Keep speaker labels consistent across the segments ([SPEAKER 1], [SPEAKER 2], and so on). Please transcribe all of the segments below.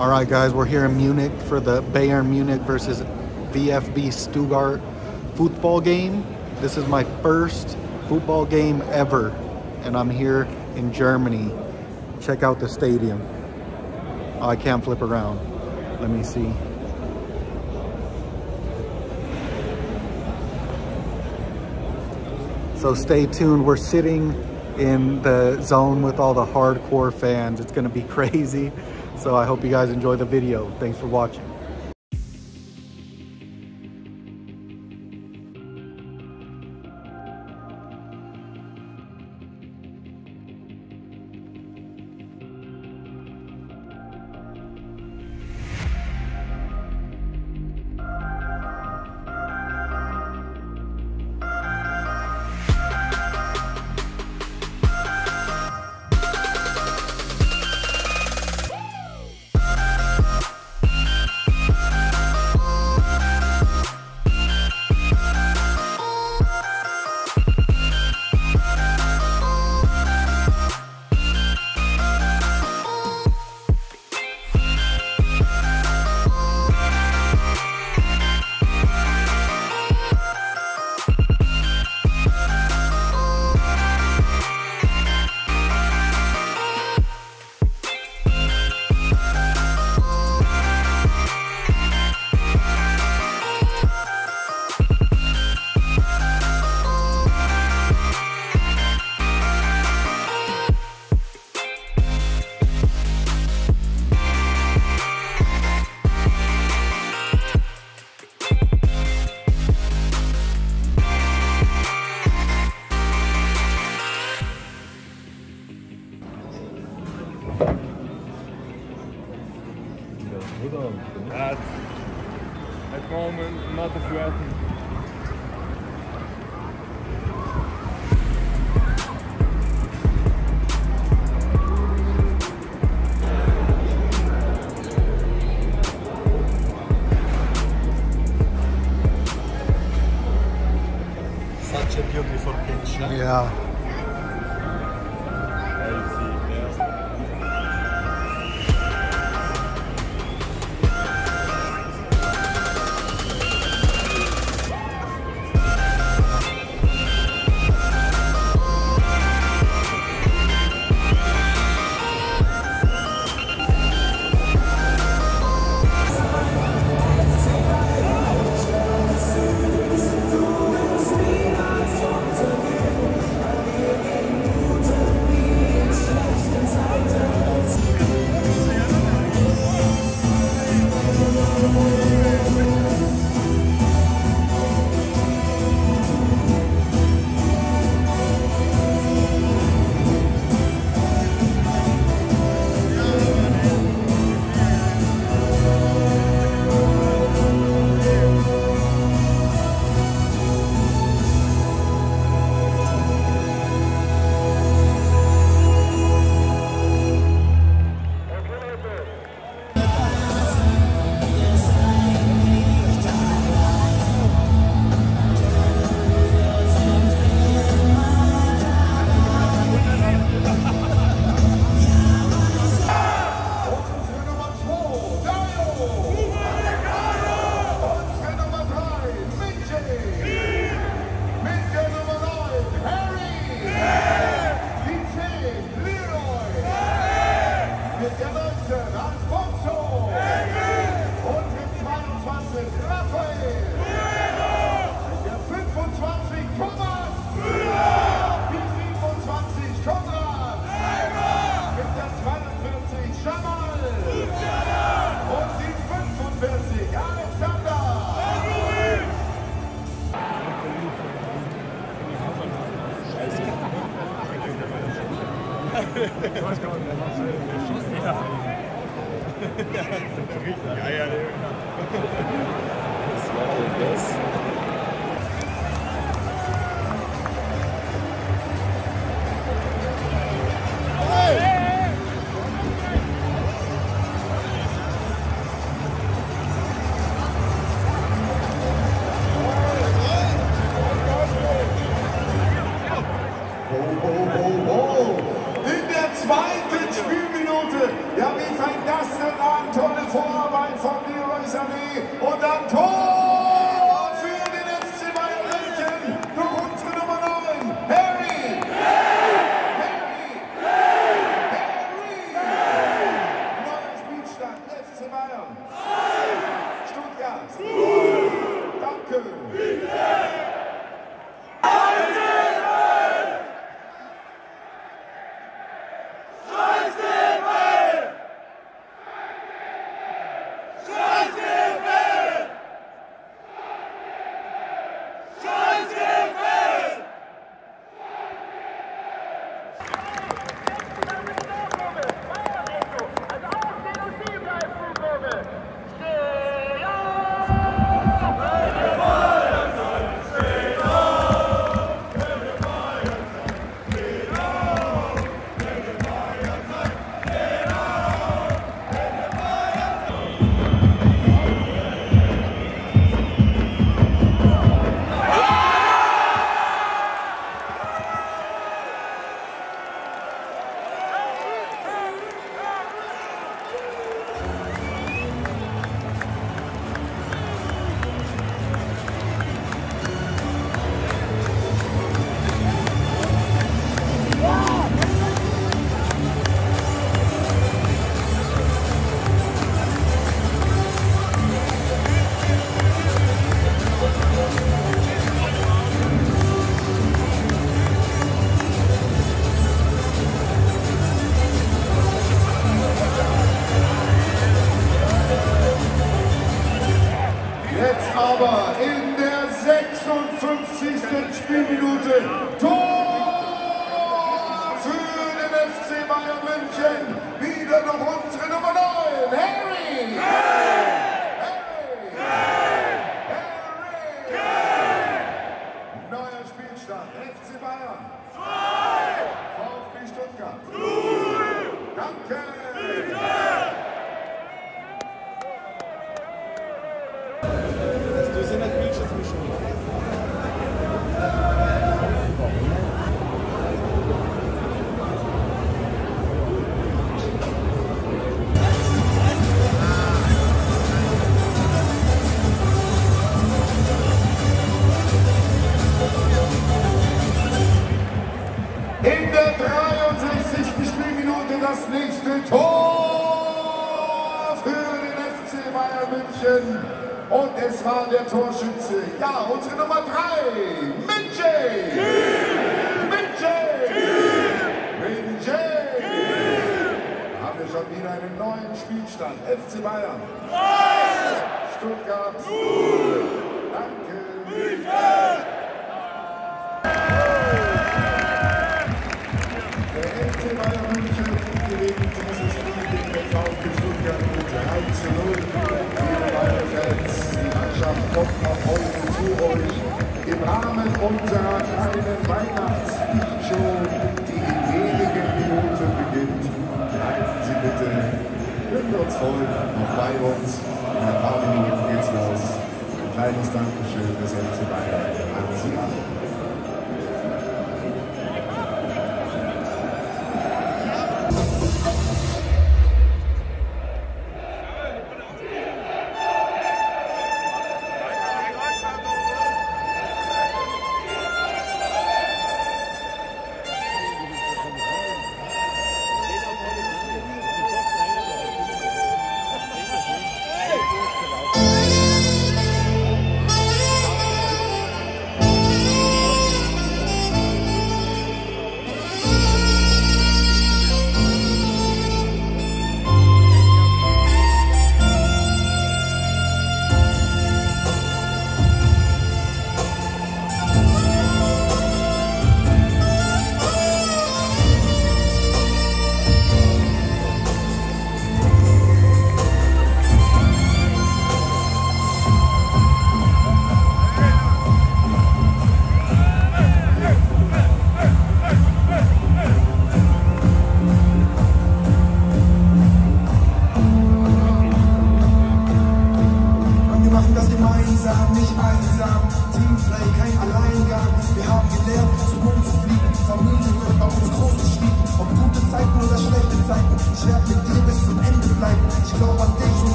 [SPEAKER 1] All right, guys, we're here in Munich for the Bayern Munich versus VfB Stuttgart football game. This is my first football game ever, and I'm here in Germany. Check out the stadium. Oh, I can't flip around. Let me see. So stay tuned. We're sitting in the zone with all the hardcore fans. It's gonna be crazy. So I hope you guys enjoy the video. Thanks for watching.
[SPEAKER 2] Zweiten Spielminute. Ja, wie fängt das denn an, Tonne?
[SPEAKER 1] Vorarbeit von Leroy Sané Und es war der Torschütze, ja, unsere Nummer 3, Minjay. Minjay. Minjay. Haben wir schon wieder einen neuen Spielstand. FC Bayern. Stuttgart. Kommt noch heute zu euch im Rahmen unserer kleinen Weihnachtsshow, die in wenigen Minuten beginnt. Bleiben Sie bitte rückwärtsvoll noch bei uns. In ein paar Minuten geht's los. Ein kleines Dankeschön des FC Bayern an Sie alle.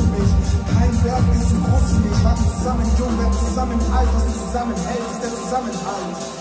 [SPEAKER 3] Für mich, kein Berg ist so groß für mich. Wachsen zusammen jung, werden zusammen alt, was uns zusammenhält, ist der Zusammenhalt.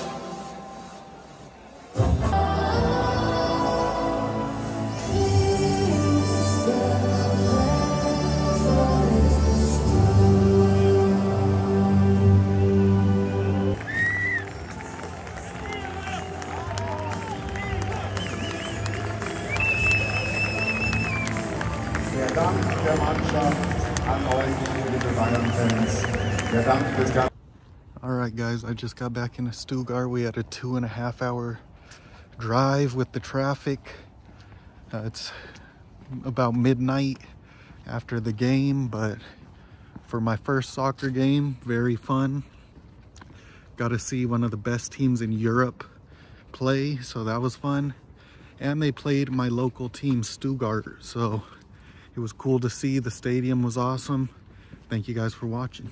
[SPEAKER 4] Right, guys, I just got back into Stuttgart. We had a two and a half hour drive with the traffic. Uh, it's about midnight after the game, but for my first soccer game, very fun. Got to see one of the best teams in Europe play, so that was fun. And they played my local team, Stuttgart, so it was cool to see. The stadium was awesome. Thank you guys for watching.